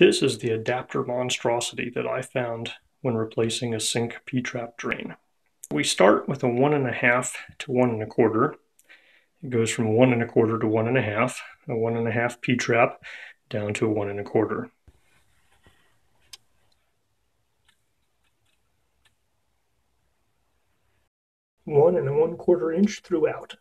This is the adapter monstrosity that I found when replacing a sink P-trap drain. We start with a one and a half to one and a quarter. It goes from one and a quarter to one and a half, a one and a half P-trap down to a one and a quarter. One and a one quarter inch throughout.